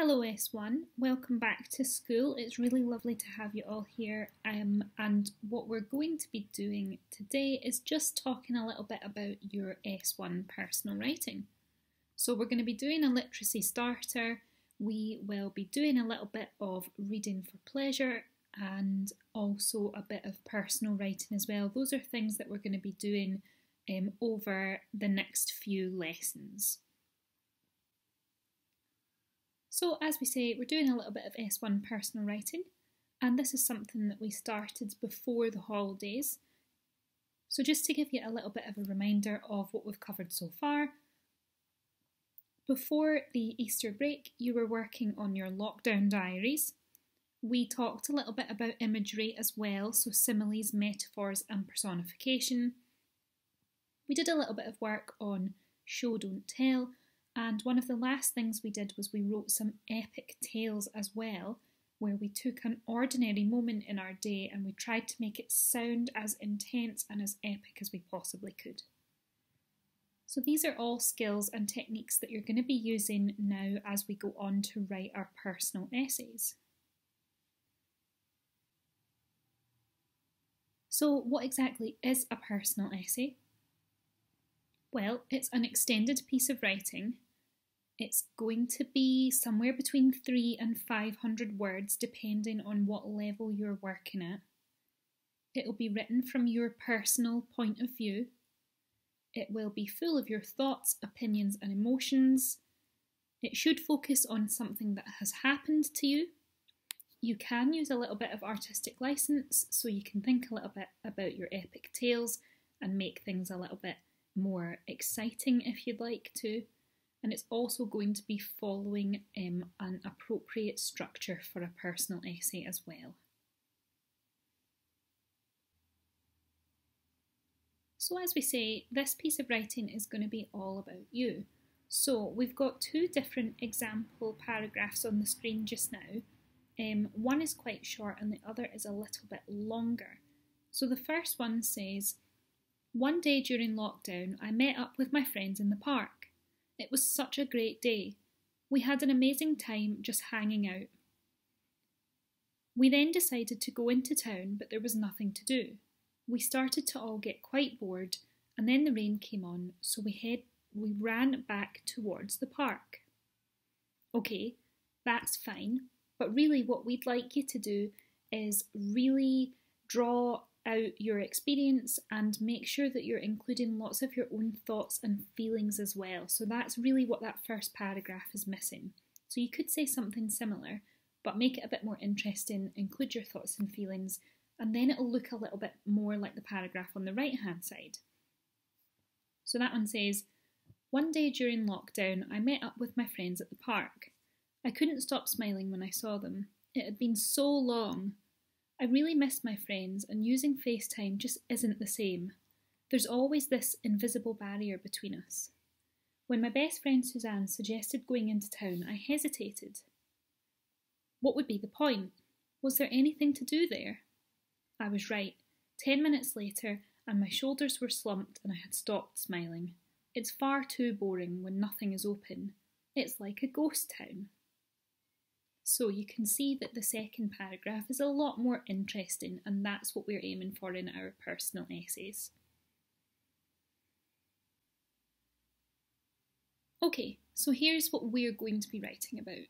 Hello S1, welcome back to school. It's really lovely to have you all here um, and what we're going to be doing today is just talking a little bit about your S1 personal writing. So we're going to be doing a literacy starter, we will be doing a little bit of reading for pleasure and also a bit of personal writing as well. Those are things that we're going to be doing um, over the next few lessons. So, as we say, we're doing a little bit of S1 personal writing, and this is something that we started before the holidays. So, just to give you a little bit of a reminder of what we've covered so far, before the Easter break, you were working on your lockdown diaries. We talked a little bit about imagery as well, so similes, metaphors, and personification. We did a little bit of work on show, don't tell, and one of the last things we did was we wrote some epic tales as well, where we took an ordinary moment in our day and we tried to make it sound as intense and as epic as we possibly could. So these are all skills and techniques that you're going to be using now as we go on to write our personal essays. So what exactly is a personal essay? Well, it's an extended piece of writing it's going to be somewhere between three and 500 words, depending on what level you're working at. It'll be written from your personal point of view. It will be full of your thoughts, opinions, and emotions. It should focus on something that has happened to you. You can use a little bit of artistic license, so you can think a little bit about your epic tales and make things a little bit more exciting if you'd like to and it's also going to be following um, an appropriate structure for a personal essay as well. So as we say, this piece of writing is going to be all about you. So we've got two different example paragraphs on the screen just now. Um, one is quite short and the other is a little bit longer. So the first one says, One day during lockdown, I met up with my friends in the park. It was such a great day. We had an amazing time just hanging out. We then decided to go into town, but there was nothing to do. We started to all get quite bored, and then the rain came on, so we head we ran back towards the park. Okay, that's fine, but really what we'd like you to do is really draw out your experience and make sure that you're including lots of your own thoughts and feelings as well. So that's really what that first paragraph is missing. So you could say something similar, but make it a bit more interesting, include your thoughts and feelings, and then it'll look a little bit more like the paragraph on the right hand side. So that one says, One day during lockdown, I met up with my friends at the park. I couldn't stop smiling when I saw them. It had been so long. I really miss my friends, and using FaceTime just isn't the same. There's always this invisible barrier between us. When my best friend Suzanne suggested going into town, I hesitated. What would be the point? Was there anything to do there? I was right. Ten minutes later, and my shoulders were slumped and I had stopped smiling. It's far too boring when nothing is open. It's like a ghost town. So you can see that the second paragraph is a lot more interesting and that's what we're aiming for in our personal essays. Okay, so here's what we're going to be writing about.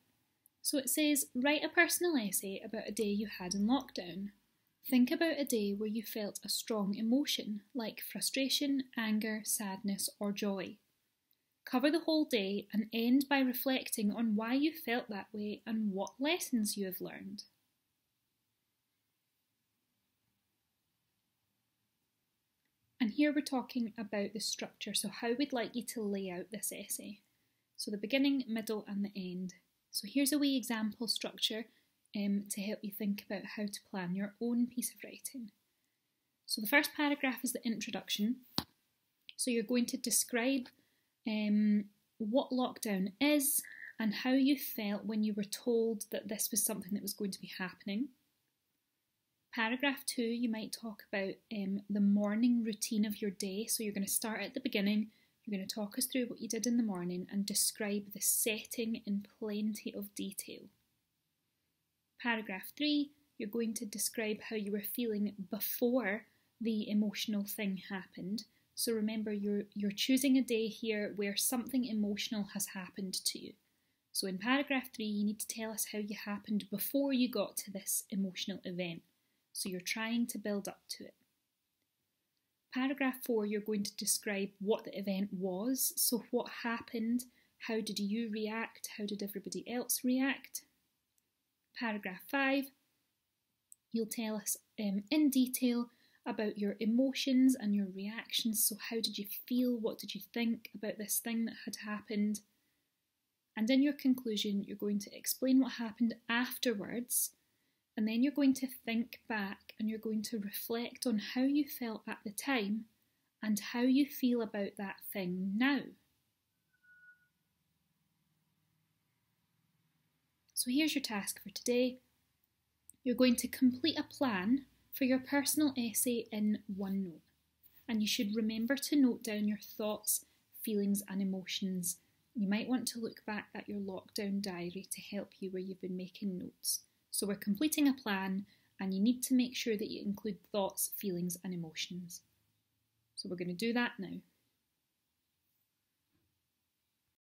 So it says, write a personal essay about a day you had in lockdown. Think about a day where you felt a strong emotion, like frustration, anger, sadness, or joy. Cover the whole day and end by reflecting on why you felt that way and what lessons you have learned. And here we're talking about the structure, so how we'd like you to lay out this essay. So the beginning, middle, and the end. So here's a wee example structure um, to help you think about how to plan your own piece of writing. So the first paragraph is the introduction. So you're going to describe um, what lockdown is and how you felt when you were told that this was something that was going to be happening. Paragraph two, you might talk about um, the morning routine of your day. So you're going to start at the beginning, You're going to talk us through what you did in the morning and describe the setting in plenty of detail. Paragraph 3, you're going to describe how you were feeling before the emotional thing happened. So remember, you're, you're choosing a day here where something emotional has happened to you. So in paragraph 3, you need to tell us how you happened before you got to this emotional event. So you're trying to build up to it. Paragraph 4, you're going to describe what the event was. So, what happened? How did you react? How did everybody else react? Paragraph 5, you'll tell us um, in detail about your emotions and your reactions. So, how did you feel? What did you think about this thing that had happened? And in your conclusion, you're going to explain what happened afterwards and then you're going to think back and you're going to reflect on how you felt at the time and how you feel about that thing now. So here's your task for today. You're going to complete a plan for your personal essay in OneNote. And you should remember to note down your thoughts, feelings, and emotions. You might want to look back at your lockdown diary to help you where you've been making notes. So we're completing a plan and you need to make sure that you include thoughts, feelings and emotions. So we're going to do that now.